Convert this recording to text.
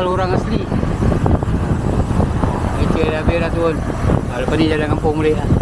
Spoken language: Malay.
tinggal orang asli. Kita dah habis dah turun. Ha, lepas ni jalan kampung boleh lah.